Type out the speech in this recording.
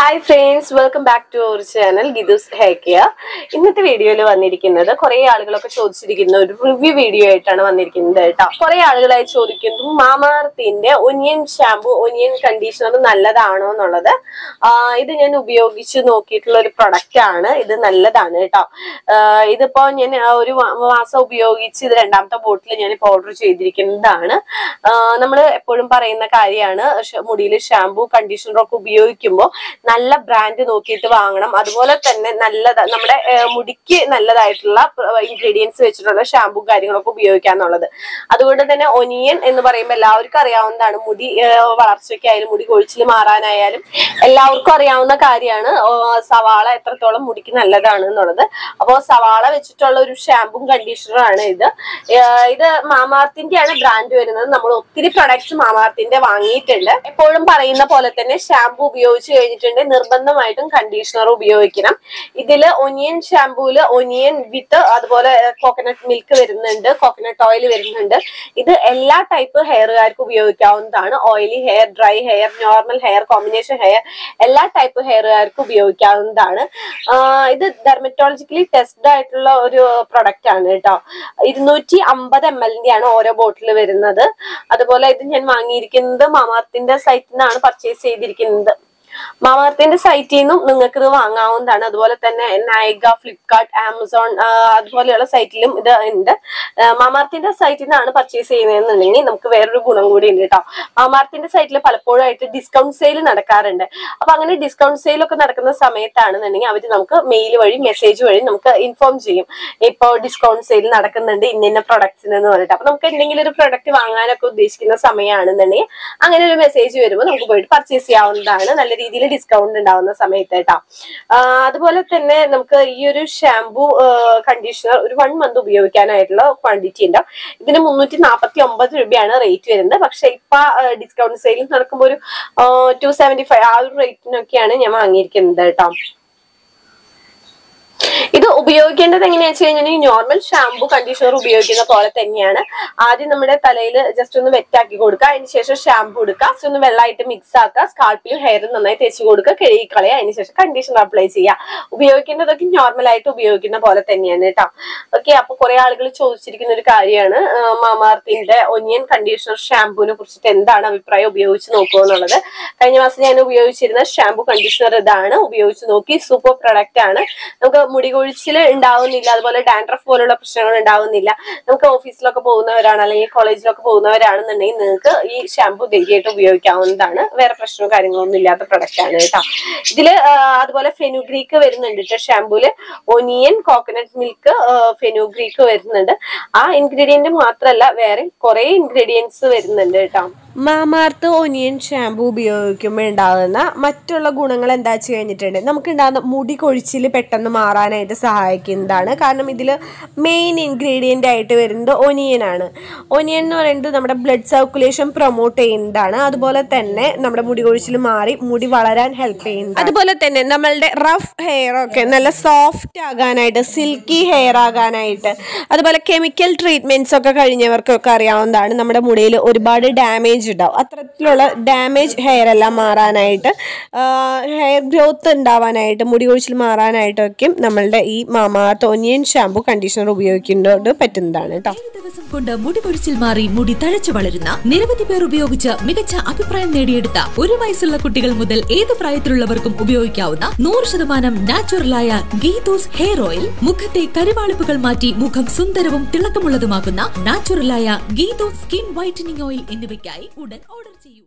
Hi friends welcome back to our channel ഗിദുസ് hair ഇന്നത്തെ വീഡിയോയിൽ വന്നിരിക്കുന്നത് കുറെ ആളുകളൊക്കെ ചോദിച്ചിരിക്കുന്ന ഒരു റിവ്യൂ വീഡിയോ ആയിട്ടാണ് വന്നിരിക്കുന്നത് കേട്ടോ. കുറെ ആളുകളായി ചോദിക്കുന്നു മാമാർത്തിന്റെ ഒനിയൻ ഷാമ്പു ഒനിയൻ കണ്ടീഷണർ നല്ലതാണോ എന്നുള്ളത്. ഇത് ഞാൻ ഉപയോഗിച്ച് നോക്കിയിട്ടുള്ള ഒരു പ്രൊഡക്റ്റ് ആണ്. ഇത് നല്ലതാണ് കേട്ടോ. ഇതിപ്പോ ഞാൻ ഒരു മാസം ഉപയോഗിച്ച് ഇത് രണ്ടാമത്തെ ബോട്ടിൽ ഞാൻ ഇപ്പോൾ ഓർഡർ ചെയ്തിരിക്കുന്നതാണ്. നമ്മൾ എപ്പോഴും പറയുന്ന കാര്യമാണ് മുടിയിൽ ഷാമ്പു കണ്ടീഷണറൊക്കെ ഉപയോഗിക്കുമ്പോൾ നല്ല ബ്രാൻഡ് നോക്കിയിട്ട് വാങ്ങണം. അതുപോലെ തന്നെ നല്ലത് നമ്മുടെ മുടിക്ക് നല്ലതായിട്ടുള്ള ഇൻഗ്രീഡിയൻസ് വെച്ചിട്ടുള്ള ഷാമ്പു കാര്യങ്ങളൊക്കെ ഉപയോഗിക്കാന്നുള്ളത്. അതുകൊണ്ട് തന്നെ ഒനിയൻ എന്ന് പറയുമ്പോൾ എല്ലാവർക്കും അറിയാവുന്നതാണ്. മുടി വളർച്ചയ്ക്കായാലും മുടി കൊഴിച്ചിൽ മാറാനായാലും എല്ലാവർക്കും അറിയാവുന്ന കാര്യമാണ്. സവാള എത്രത്തോളം മുടിക്ക് നല്ലതാണ് എന്നുള്ളത്. അപ്പോൾ സവാള വെച്ചിട്ടുള്ള ഒരു ഷാമ്പും കണ്ടീഷണറും ആണ് ഇത്. മാമാർത്തിന്റെ ഇത് മാമാർത്തിന്റെയാണ് ബ്രാൻഡ് വരുന്നത്. നമ്മൾ ഒത്തിരി പ്രൊഡക്ട്സ് മാമാർത്തിന്റെ വാങ്ങിയിട്ടുണ്ട്. എപ്പോഴും പറയുന്ന പോലെ തന്നെ ഷാമ്പു ഉപയോഗിച്ച് കഴിഞ്ഞിട്ടുണ്ടെങ്കിൽ നിർബന്ധമായിട്ടും കണ്ടീഷണർ ഉപയോഗിക്കണം. ഇതിൽ ഒനിയൻ ഷാമ്പൂൽ ഒനിയൻ വിത്ത് അതുപോലെ കോക്കനട്ട് മിൽക്ക് വരുന്നുണ്ട് കോക്കനട്ട് ഓയിൽ വരുന്നുണ്ട്. ഇത് എല്ലാ ടൈപ്പ് ഹെയറുകാർക്കും ഉപയോഗിക്കാവുന്നതാണ്. Oily hair dry hair normal hair combination hair എല്ലാ ടൈപ്പ് ഹെയറുകാർക്കും ഉപയോഗിക്കാവുന്നതാണ്. ഇത് ഡെർമറ്റോളജിക്കലി ടെസ്റ്റഡ് ആയിട്ടുള്ള ഒരു പ്രൊഡക്റ്റ് ആണ് കേട്ടോ. ഇരുന്നൂറ്റി അമ്പത് എം എല്ലിന്റെ ആണ് ഓരോ ബോട്ടിൽ വരുന്നത്. അതുപോലെ ഇത് ഞാൻ വാങ്ങിയിരിക്കുന്നത് മാമാർത്തിന്റെ സൈറ്റിൽ നിന്നാണ് പർച്ചേസ് ചെയ്തിരിക്കുന്നത്. മാമാർത്തിന്റെ സൈറ്റിൽ നിന്നും നിങ്ങൾക്ക് ഇത് വാങ്ങാവുന്നതാണ്. അതുപോലെ തന്നെ നൈഗ ഫ്ലിപ്കാർട്ട് ആമസോൺ അതുപോലെയുള്ള സൈറ്റിലും ഇത് ഉണ്ട്. മാമാർത്തിന്റെ സൈറ്റിൽ നിന്നാണ് പർച്ചേസ് ചെയ്യുന്നതെന്നുണ്ടെങ്കിൽ നമുക്ക് വേറൊരു ഗുണം കൂടി ഉണ്ട് കേട്ടോ. മാമാർത്തിന്റെ സൈറ്റിൽ പലപ്പോഴായിട്ട് ഡിസ്കൗണ്ട് സെയിൽ നടക്കാറുണ്ട്. അപ്പൊ അങ്ങനെ ഡിസ്കൗണ്ട് സെയിൽ ഒക്കെ നടക്കുന്ന സമയത്താണെന്നുണ്ടെങ്കിൽ അവർ നമുക്ക് മെയിൽ വഴി മെസ്സേജ് വഴി നമുക്ക് ഇൻഫോം ചെയ്യും. ഇപ്പൊ ഡിസ്കൗണ്ട് സെയിൽ നടക്കുന്നുണ്ട് ഇന്ന ഇന്ന പ്രൊഡക്ട്സിന് എന്ന് പറഞ്ഞിട്ട്. അപ്പൊ നമുക്ക് എന്തെങ്കിലും ഒരു പ്രൊഡക്റ്റ് വാങ്ങാനൊക്കെ ഉദ്ദേശിക്കുന്ന സമയമാണെന്നുണ്ടെങ്കിൽ അങ്ങനെ ഒരു മെസ്സേജ് വരുമ്പോൾ നമുക്ക് പോയിട്ട് പർച്ചേസ് ചെയ്യാവുന്നതാണ്. നല്ല രീതിയിൽ ഡിസ്കൗണ്ട് ഉണ്ടാവുന്ന സമയത്ത് കേട്ടോ. അതുപോലെ തന്നെ നമുക്ക് ഈ ഒരു ഷാംപൂ കണ്ടീഷണർ ഒരു വൺ മന്ത് ഉപയോഗിക്കാനായിട്ടുള്ള ക്വാണ്ടിറ്റി ഉണ്ട്. ഇതിന് മുന്നൂറ്റി നാൽപ്പത്തി ഒമ്പത് രൂപയാണ് റേറ്റ് വരുന്നത്. പക്ഷെ ഇപ്പൊ ഡിസ്കൗണ്ട് സെയിൽ നടക്കുമ്പോൾ ഒരു ടു സെവന്റി ഫൈവ് ആ ഒരു റേറ്റിനൊക്കെയാണ് ഞാൻ വാങ്ങിയിരിക്കുന്നത് കേട്ടോ. ഉപയോഗിക്കേണ്ടത് എങ്ങനെയാ വെച്ച് കഴിഞ്ഞാൽ ഈ നോർമൽ ഷാംപൂ കണ്ടീഷണർ ഉപയോഗിക്കുന്ന പോലെ തന്നെയാണ്. ആദ്യം നമ്മുടെ തലയിൽ ജസ്റ്റ് ഒന്ന് വെറ്റാക്കി കൊടുക്കുക. അതിനുശേഷം ഷാംപൂ എടുക്കുക. ജസ്റ്റ് ഒന്ന് വെള്ളമായിട്ട് മിക്സ് ആക്കുക. സ്കാൾപ്പിലും ഹെയറും നന്നായി തേച്ച് കൊടുക്കുക. കഴുകി കളയുക. അതിനുശേഷം കണ്ടീഷണർ അപ്ലൈ ചെയ്യുക. ഉപയോഗിക്കേണ്ടതൊക്കെ നോർമൽ ആയിട്ട് ഉപയോഗിക്കുന്ന പോലെ തന്നെയാണ് കേട്ടോ. ഓക്കെ അപ്പൊ കുറെ ആളുകൾ ചോദിച്ചിരിക്കുന്ന ഒരു കാര്യമാണ്. മാമാർത്തിന്റെ ഒനിയൻ കണ്ടീഷണർ ഷാംപൂവിനെ കുറിച്ചിട്ട് എന്താണ് അഭിപ്രായം? ഉപയോഗിച്ച് നോക്കുക എന്നുള്ളത്. കഴിഞ്ഞ മാസം ഞാൻ ഉപയോഗിച്ചിരുന്ന ഷാംപൂ കണ്ടീഷണർ ഇതാണ്. ഉപയോഗിച്ച് നോക്കി. സൂപ്പർ പ്രൊഡക്റ്റ് ആണ്. നമുക്ക് മുടി കൊഴിച്ചിൽ ഉണ്ടാവുന്നില്ല. അതുപോലെ ഡാൻഡ്രഫ് പോലുള്ള പ്രശ്നങ്ങൾ ഉണ്ടാവുന്നില്ല. നമുക്ക് ഓഫീസിലൊക്കെ പോകുന്നവരാണ് അല്ലെങ്കിൽ കോളേജിലൊക്കെ പോകുന്നവരാണെന്നുണ്ടെങ്കിൽ നിങ്ങൾക്ക് ഈ ഷാംപൂ ധൈര്യമായിട്ട് ഉപയോഗിക്കാവുന്നതാണ്. വേറെ പ്രശ്നവും കാര്യങ്ങളൊന്നും ഇല്ലാത്ത പ്രൊഡക്റ്റ് ആണ് കേട്ടോ. ഇതിൽ അതുപോലെ ഫെനുഗ്രീക്ക് വരുന്നുണ്ട് കേട്ടോ ഷാംപൂൽ. ഒനിയൻ കോക്കനട്ട് മിൽക്ക് ഫെനുഗ്രീക്ക് വരുന്നുണ്ട്. ആ ഇൻഗ്രീഡിയന്റ് മാത്രമല്ല വേറെ കുറെ ഇൻഗ്രീഡിയൻസ് വരുന്നുണ്ട് കേട്ടോ. മാമാർത്ത് ഒനിയൻ ഷാമ്പു ഉപയോഗിക്കുമ്പോൾ ഉണ്ടാകുന്ന മറ്റുള്ള ഗുണങ്ങൾ എന്താ വെച്ച് കഴിഞ്ഞിട്ടുണ്ട്? നമുക്ക് ഉണ്ടാകുന്ന മുടി കൊഴിച്ചിൽ പെട്ടെന്ന് മാറാനായിട്ട് സഹായിക്കുന്നതാണ് കാരണം ഇതിൽ മെയിൻ ഇൻഗ്രീഡിയന്റ് ആയിട്ട് വരുന്നത് ഒനിയൻ ആണ്. ഒനിയൻ എന്ന് പറയുന്നത് നമ്മുടെ ബ്ലഡ് സർക്കുലേഷൻ പ്രൊമോട്ട് ചെയ്യുന്നതാണ്. അതുപോലെ തന്നെ നമ്മുടെ മുടി കൊഴിച്ചിൽ മാറി മുടി വളരാൻ ഹെൽപ്പ് ചെയ്യുന്നു അതുപോലെ തന്നെ നമ്മളുടെ റഫ് ഹെയർ ഒക്കെ നല്ല സോഫ്റ്റ് ആകാനായിട്ട് സിൽക്കി ഹെയർ ആകാനായിട്ട് അതുപോലെ കെമിക്കൽ ട്രീറ്റ്മെന്റ്സ് ഒക്കെ കഴിഞ്ഞവർക്കൊക്കെ അറിയാവുന്നതാണ്. നമ്മുടെ മുടിയിൽ ഒരുപാട് ഡാമേജ് ഉണ്ടാവും. അത്തരത്തിലുള്ള ഡാമേജ് ഹെയർ എല്ലാം മാറാനായിട്ട് ഹെയർ ഗ്രോത്ത് ഉണ്ടാവാനായിട്ട് മുടി കൊഴിച്ചിൽ മാറാനായിട്ടൊക്കെയും നമ്മളുടെ ഈ മാമാർത്ത് ഒനിയൻ ഷാമ്പു കണ്ടീഷണർ ഉപയോഗിക്കുന്നതോട് പറ്റുന്നതാണ് ദിവസം കൊണ്ട് മുടി പൊരിച്ചിൽ മാറി മുടി തഴച്ചു വളരുന്ന നിരവധി പേർ ഉപയോഗിച്ച് മികച്ച അഭിപ്രായം നേടിയെടുത്ത ഒരു വയസ്സുള്ള കുട്ടികൾ മുതൽ ഏത് പ്രായത്തിലുള്ളവർക്കും ഉപയോഗിക്കാവുന്ന നൂറ് ശതമാനം നാച്ചുറലായ ഗീതോസ് ഹെയർ ഓയിൽ. മുഖത്തെ കരിവാളിപ്പുകൾ മാറ്റി മുഖം സുന്ദരവും തിളക്കമുള്ളതുമാക്കുന്ന നാച്ചുറലായ ഗീതോസ് സ്കിൻ വൈറ്റനിങ് ഓയിൽ എന്നിവയ്ക്കായി ഉടൻ ഓർഡർ ചെയ്യൂ.